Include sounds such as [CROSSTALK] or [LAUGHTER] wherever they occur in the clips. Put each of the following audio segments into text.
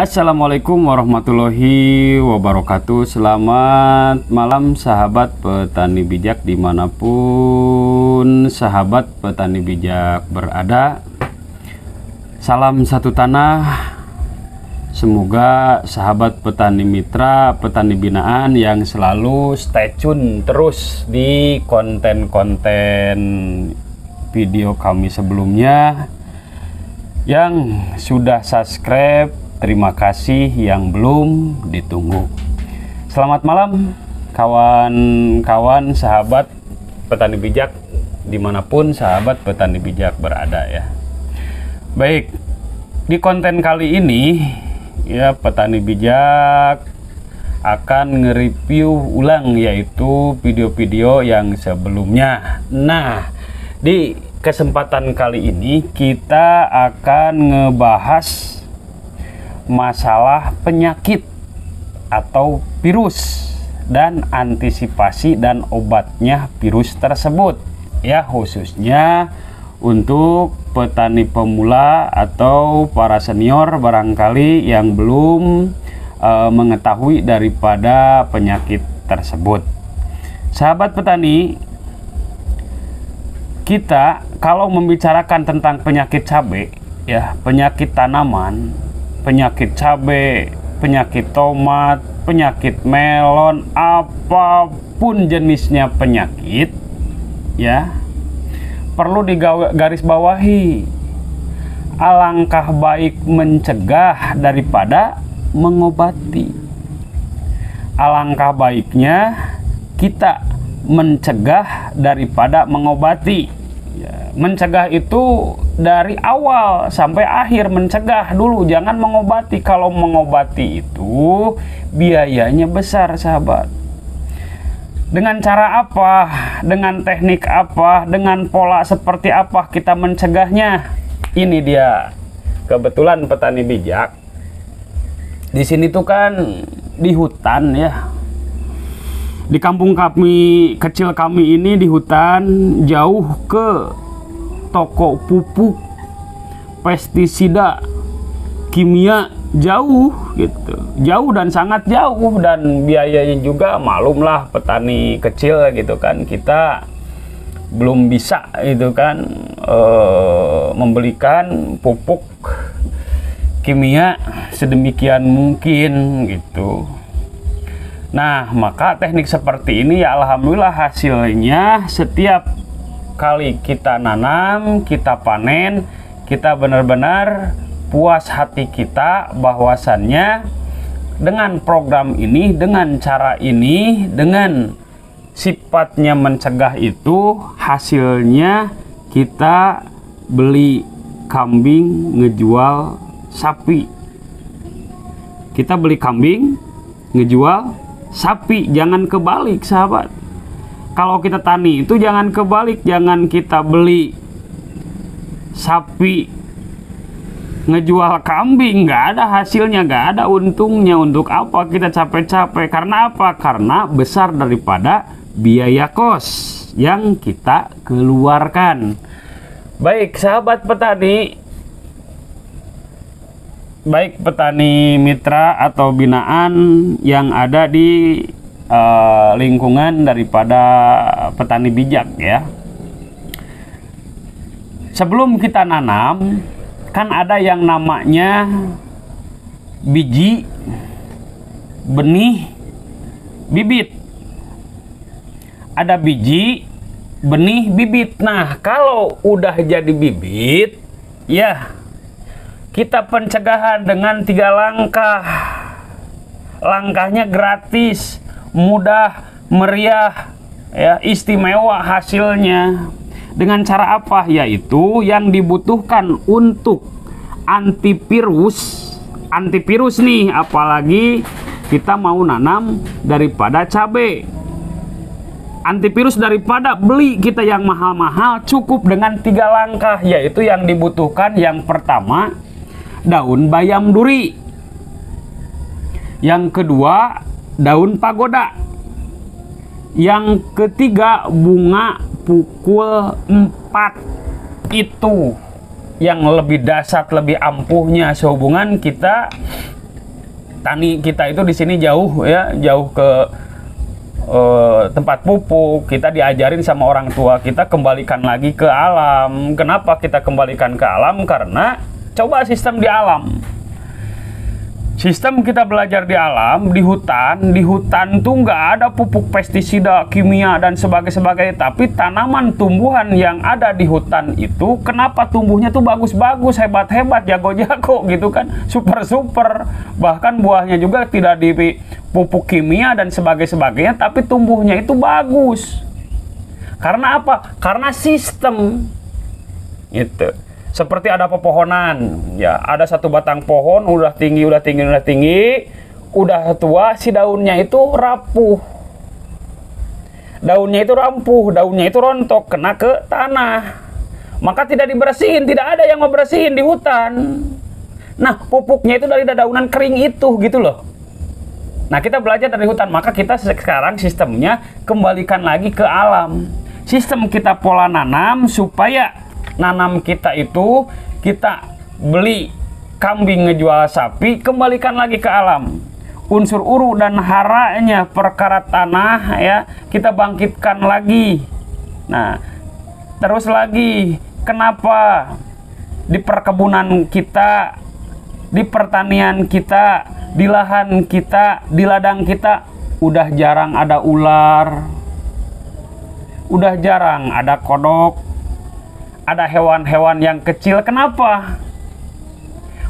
Assalamualaikum warahmatullahi wabarakatuh. Selamat malam sahabat petani bijak di mana pun sahabat petani bijak berada. Salam satu tanah. Semoga sahabat petani mitra, petani binaan yang selalu stay tune terus di konten-konten video kami sebelumnya Yang sudah subscribe Terima kasih yang belum ditunggu. Selamat malam, kawan-kawan, sahabat petani bijak, di mana pun sahabat petani bijak berada ya. Baik, di konten kali ini ya petani bijak akan nge-review ulang yaitu video-video yang sebelumnya. Nah, di kesempatan kali ini kita akan ngebahas masalah penyakit atau virus dan antisipasi dan obatnya virus tersebut ya khususnya untuk petani pemula atau para senior barangkali yang belum e, mengetahui daripada penyakit tersebut. Sahabat petani, kita kalau membicarakan tentang penyakit cabai ya, penyakit tanaman penyakit cabai, penyakit tomat, penyakit melon, apa pun jenisnya penyakit ya perlu digaris bawahi. Alangkah baik mencegah daripada mengobati. Alangkah baiknya kita mencegah daripada mengobati mencegah itu dari awal sampai akhir. Mencegah dulu. Jangan mengobati. Kalau mengobati itu biayanya besar sahabat. Dengan cara apa? Dengan teknik apa? Dengan pola seperti apa kita mencegahnya? Ini dia. Kebetulan petani bijak. Di sini tuh kan di hutan ya. Di kampung kami kecil kami ini di hutan jauh ke toko pupuk pestisida kimia jauh gitu. Jauh dan sangat jauh dan biayanya juga malumlah petani kecil gitu kan. Kita belum bisa itu kan e, membelikan pupuk kimia sedemikian mungkin gitu. Nah, maka teknik seperti ini ya alhamdulillah hasilnya setiap kali kita nanam, kita panen, kita benar-benar puas hati kita bahwasannya dengan program ini, dengan cara ini, dengan sifatnya mencegah itu hasilnya kita beli kambing ngejual sapi. Kita beli kambing ngejual sapi, jangan kebalik sahabat kalau kita tani itu jangan kebalik jangan kita beli sapi ngejual kambing. Nggak ada hasilnya nggak ada untungnya untuk apa kita capek-capek. Karena apa? Karena besar daripada biaya kos yang kita keluarkan. Baik sahabat petani. Baik petani mitra atau binaan yang ada di uh, lingkungan daripada petani bijak ya. Sebelum kita nanam, kan ada yang namanya biji, benih, bibit. Ada biji, benih, bibit. Nah, kalau udah jadi bibit, ya kita pencegahan dengan tiga langkah. Langkahnya gratis mudah, meriah, ya istimewa hasilnya. Dengan cara apa? Yaitu yang dibutuhkan untuk antivirus, antivirus nih, apalagi kita mau nanam daripada cabai. Antivirus daripada beli kita yang mahal-mahal cukup dengan tiga langkah yaitu yang dibutuhkan yang pertama daun bayam duri yang kedua daun pagoda. Yang ketiga bunga pukul 4 itu yang lebih dasar lebih ampuhnya sehubungan kita tani kita itu di sini jauh ya, jauh ke uh, tempat pupuk. Kita diajarin sama orang tua kita kembalikan lagi ke alam. Kenapa kita kembalikan ke alam? Karena coba sistem di alam Sistem kita belajar di alam, di hutan, di hutan tuh nggak ada pupuk pestisida, kimia dan sebagainya, tapi tanaman tumbuhan yang ada di hutan itu kenapa tumbuhnya tuh bagus-bagus, hebat-hebat, jago-jago [LAUGHS] gitu kan, super-super. Bahkan buahnya juga tidak di pupuk kimia dan sebagainya, tapi tumbuhnya itu bagus. Karena apa? Karena sistem. Itu seperti ada pepohonan. Ya ada satu batang pohon udah tinggi udah tinggi udah tinggi. Udah tua si daunnya itu rapuh. Daunnya itu rampuh daunnya itu rontok kena ke tanah. Maka tidak dibersihin tidak ada yang membersihin di hutan. Nah pupuknya itu dari daunan kering itu gitu loh. Nah kita belajar dari hutan maka kita sekarang sistemnya kembalikan lagi ke alam. Sistem kita pola nanam supaya nanam kita itu kita beli kambing ngejual sapi kembalikan lagi ke alam. Unsur uru dan haranya perkara tanah ya kita bangkitkan lagi. Nah terus lagi kenapa di perkebunan kita di pertanian kita di lahan kita di ladang kita udah jarang ada ular. Udah jarang ada kodok ada hewan-hewan yang kecil. Kenapa?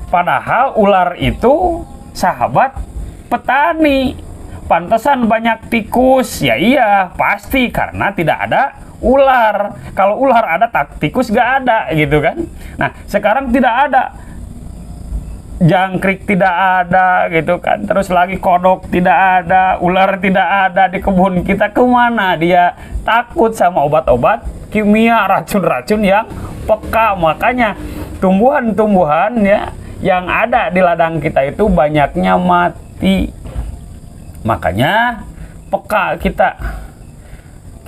Padahal ular itu sahabat petani. Pantesan banyak tikus. Ya iya, pasti karena tidak ada ular. Kalau ular ada, tak tikus gak ada gitu kan. Nah, sekarang tidak ada jangkrik tidak ada gitu kan terus lagi kodok tidak ada ular tidak ada di kebun kita ke mana dia takut sama obat-obat kimia racun-racun yang peka. Makanya tumbuhan-tumbuhan ya yang ada di ladang kita itu banyaknya mati. Makanya peka kita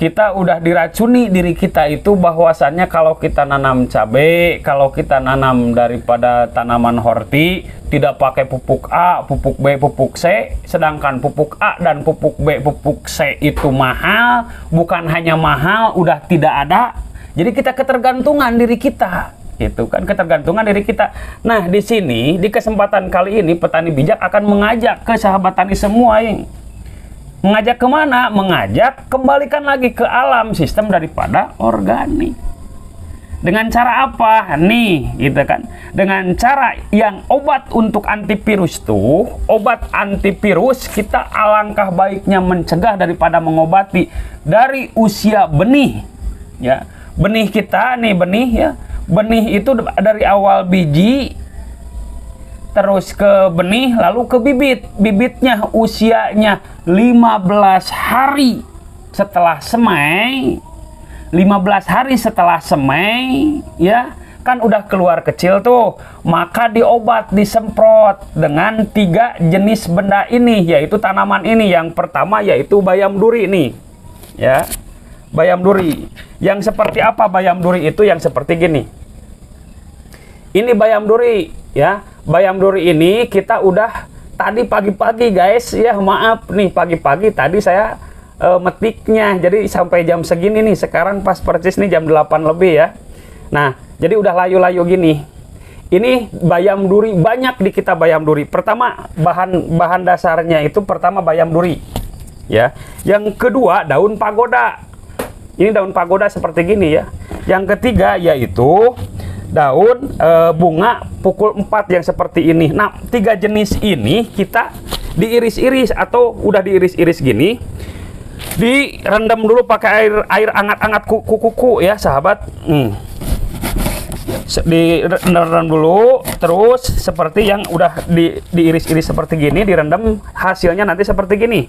kita udah diracuni diri kita itu bahwasannya kalau kita nanam cabai, kalau kita nanam daripada tanaman horti tidak pakai pupuk A, pupuk B, pupuk C, sedangkan pupuk A dan pupuk B, pupuk C itu mahal, bukan hanya mahal, udah tidak ada. Jadi kita ketergantungan diri kita itu kan ketergantungan diri kita. Nah, di sini di kesempatan kali ini petani bijak akan mengajak ke sahabat tani semua yang Mengajak ke mana? Mengajak kembalikan lagi ke alam sistem daripada organik. Dengan cara apa? Nih, gitu kan. Dengan cara yang obat untuk antivirus tuh, obat antivirus kita alangkah baiknya mencegah daripada mengobati dari usia benih. Ya, benih kita nih benih ya. Benih itu dari awal biji terus ke benih lalu ke bibit. Bibitnya usianya 15 hari setelah semai. 15 hari setelah semai ya. Kan udah keluar kecil tuh. Maka diobat disemprot dengan tiga jenis benda ini yaitu tanaman ini. Yang pertama yaitu bayam duri nih ya. Bayam duri. Yang seperti apa bayam duri itu? Yang seperti gini. Ini bayam duri ya bayam duri ini kita udah tadi pagi-pagi guys. Ya maaf nih pagi-pagi tadi saya uh, metiknya. Jadi sampai jam segini nih sekarang pas percis nih jam 8 lebih ya. Nah jadi udah layu-layu gini. Ini bayam duri banyak di kita bayam duri. Pertama bahan bahan dasarnya itu pertama bayam duri ya. Yang kedua daun pagoda. Ini daun pagoda seperti gini ya. Yang ketiga yaitu daun e, bunga pukul 4 yang seperti ini. Nah, tiga jenis ini kita diiris-iris atau udah diiris-iris gini direndam dulu pakai air air anget-anget kuku-kuku ya sahabat hmm. direndam dulu terus seperti yang udah di, diiris-iris seperti gini direndam hasilnya nanti seperti gini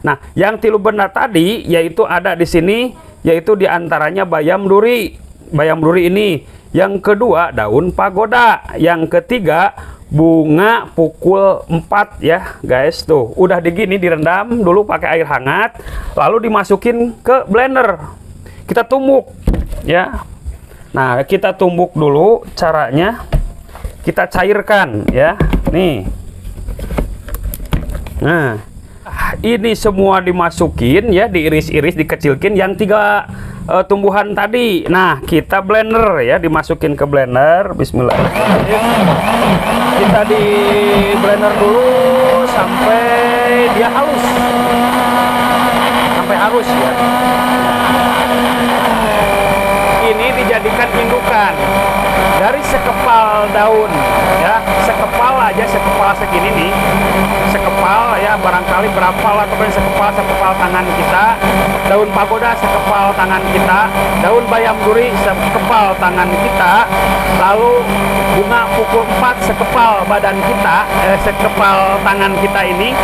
nah yang tilu benda tadi yaitu ada di sini yaitu di antaranya bayam duri bayam duri ini yang kedua daun pagoda. Yang ketiga bunga pukul 4 ya guys. Tuh udah digini direndam dulu pakai air hangat lalu dimasukin ke blender. Kita tumbuk ya. Nah kita tumbuk dulu caranya. Kita cairkan ya. Nih. Nah, ini semua dimasukin ya, diiris-iris, dikecilkin. Yang tiga uh, tumbuhan tadi. Nah, kita blender ya, dimasukin ke blender. Bismillahirrahmanirrahim. Kita di blender dulu sampai dia halus. Sampai halus ya. Ini dijadikan indukan dari sekepal daun ya, sekepal aja sekepal segini nih. Sekepal ya barangkali berapa lah kemudian sekepal sekepal tangan kita. Daun pagoda sekepal tangan kita. Daun bayam duri sekepal tangan kita. Lalu bunga pukul 4 sekepal badan kita eh, sekepal tangan kita ini.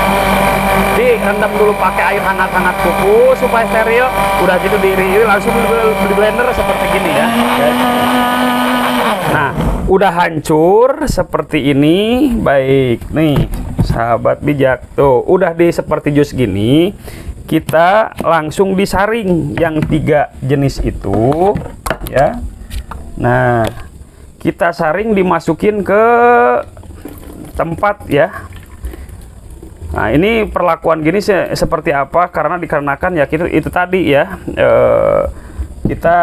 Direndam dulu pakai air hangat-hangat kuku supaya steril. Udah gitu diiris langsung di blender seperti gini ya. nah udah hancur seperti ini. Baik nih sahabat bijak. Tuh udah di seperti jus gini kita langsung disaring yang tiga jenis itu ya. Nah kita saring dimasukin ke tempat ya. Nah ini perlakuan gini se seperti apa? Karena dikarenakan ya itu, itu tadi ya eh, kita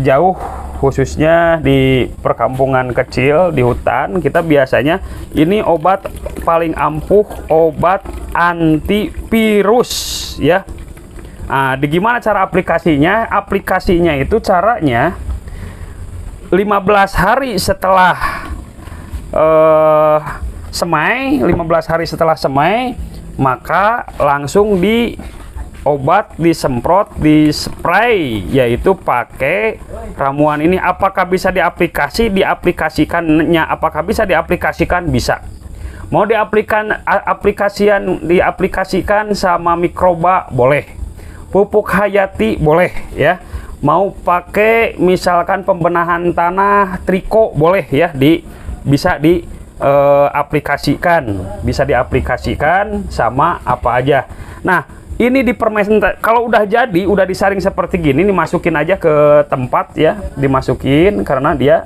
jauh khususnya di perkampungan kecil di hutan kita biasanya ini obat paling ampuh obat antivirus ya. Nah, di gimana cara aplikasinya? Aplikasinya itu caranya 15 hari setelah uh, semai 15 hari setelah semai maka langsung di obat disemprot di spray yaitu pakai ramuan ini. Apakah bisa diaplikasi diaplikasikannya apakah bisa diaplikasikan? Bisa. Mau diaplikan aplikasian diaplikasikan sama mikroba? Boleh. Pupuk hayati? Boleh ya. Mau pakai misalkan pembenahan tanah triko? Boleh ya. Di bisa di uh, aplikasikan. Bisa diaplikasikan sama apa aja. Nah ini di permen kalau udah jadi udah disaring seperti gini dimasukin aja ke tempat ya dimasukin karena dia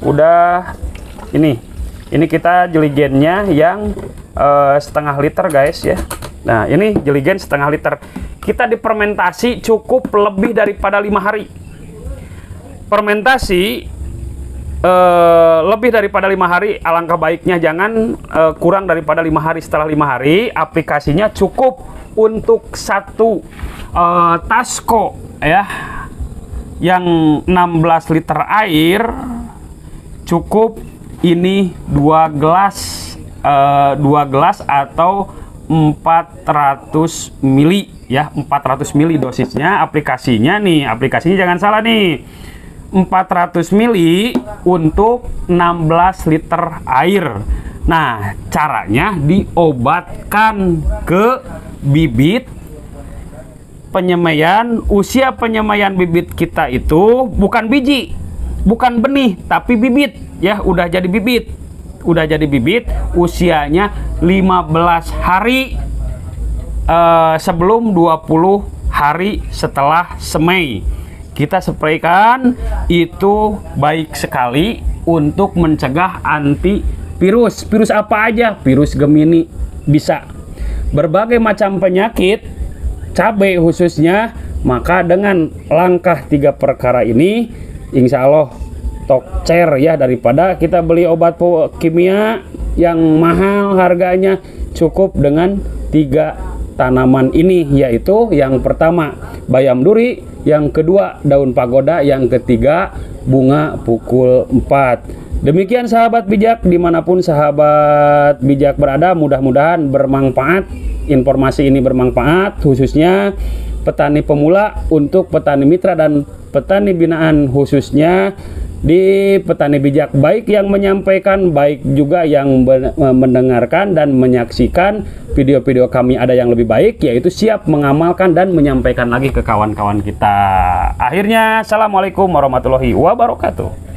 udah ini. Ini kita jeligennya yang uh, setengah liter guys ya. Nah ini jeligen setengah liter. Kita dipermentasi cukup lebih daripada lima hari. Fermentasi uh, lebih daripada lima hari alangkah baiknya jangan uh, kurang daripada lima hari setelah lima hari. Aplikasinya cukup untuk satu uh, tasko ya. Yang 16 liter air cukup ini dua gelas dua gelas atau 400 mili ya. 400 mili dosisnya aplikasinya nih. Aplikasinya jangan salah nih 400 mili untuk 16 liter air. Nah caranya diobatkan ke bibit penyemaian. Usia penyemaian bibit kita itu bukan biji bukan benih tapi bibit. Ya udah jadi bibit. Udah jadi bibit usianya 15 hari uh, sebelum 20 hari setelah semai kita spraykan itu baik sekali untuk mencegah anti virus virus apa aja? Virus gemini. Bisa. Berbagai macam penyakit cabai khususnya maka dengan langkah tiga perkara ini insya Allah tokcer ya daripada kita beli obat kimia yang mahal harganya cukup dengan tiga tanaman ini yaitu yang pertama bayam duri yang kedua daun pagoda. Yang ketiga bunga pukul 4 Demikian sahabat bijak di mana pun sahabat bijak berada mudah-mudahan bermanfaat. Informasi ini bermanfaat khususnya petani pemula untuk petani mitra dan petani binaan khususnya di petani bijak baik yang menyampaikan baik juga yang mendengarkan dan menyaksikan video-video kami ada yang lebih baik yaitu siap mengamalkan dan menyampaikan lagi ke kawan-kawan kita. Akhirnya assalamualaikum warahmatullahi wabarakatuh